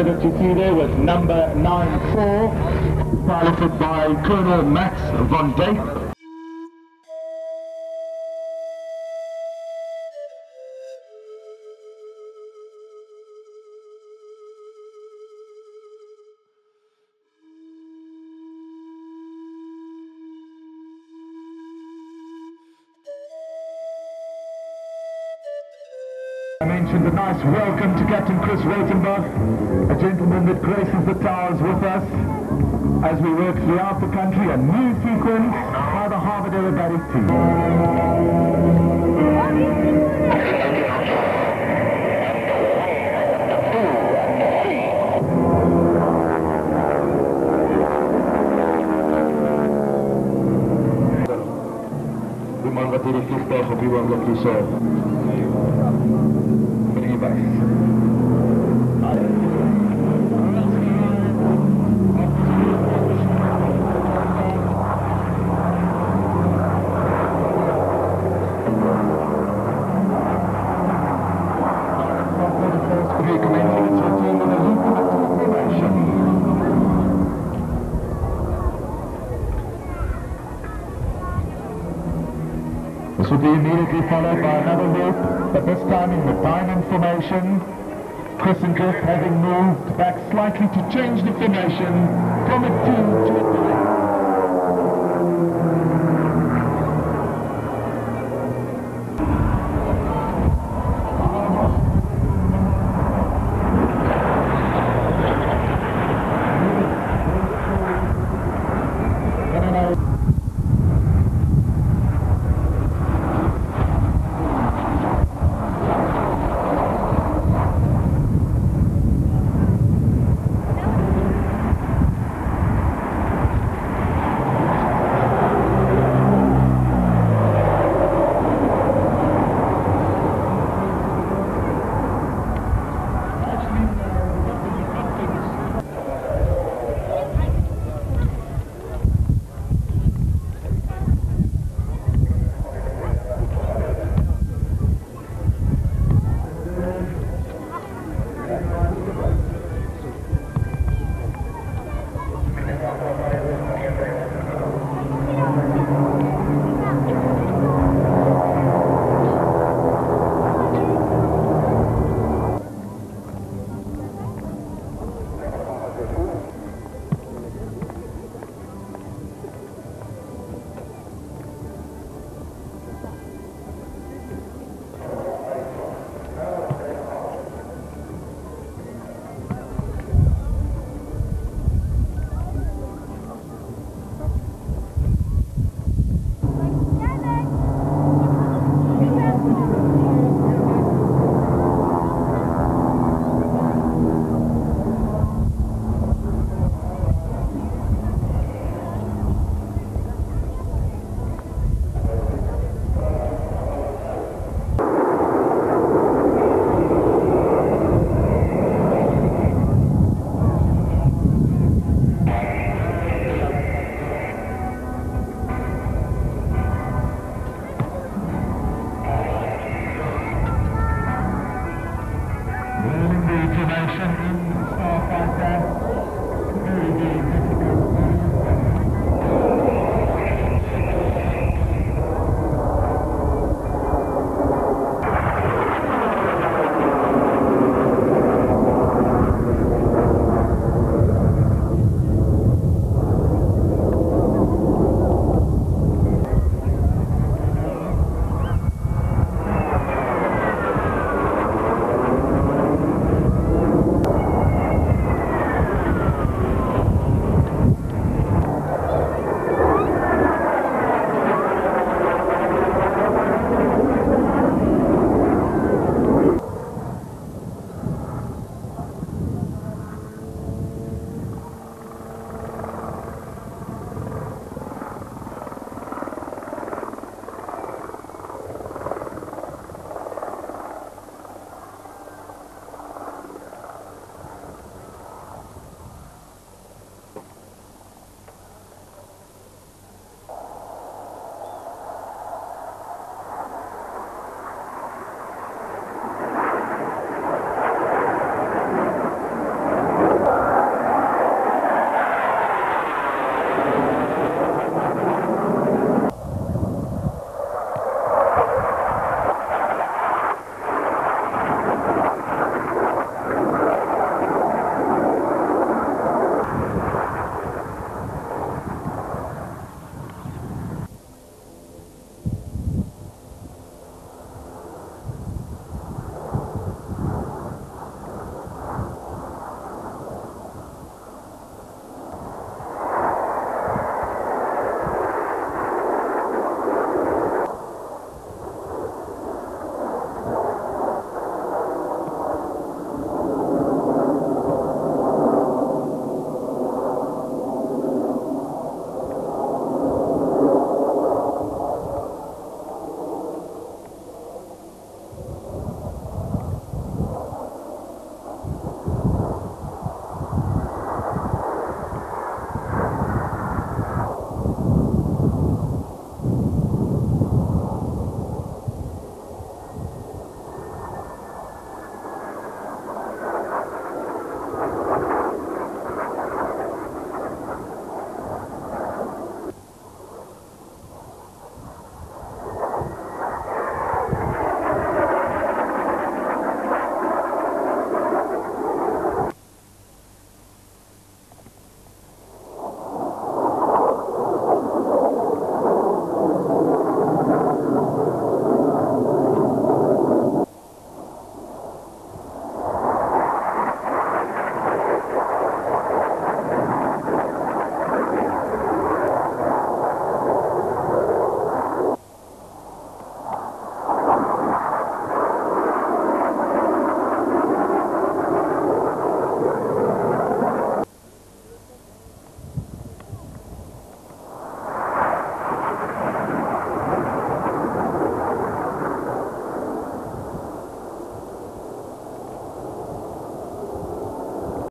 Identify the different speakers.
Speaker 1: that you see there was number 9-4, piloted by Colonel Max von Dijk. I mentioned a nice welcome to Captain Chris gentleman that graces the towers with us as we work throughout the country, a new sequence by the Harvard Aerobatic Team. Man wat hierdie vliegtuig op die oomblik hier so This be immediately followed by another loop, but this time in the diamond formation. Chris and Griff having moved back slightly to change the formation from a 2 to a